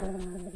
Yeah.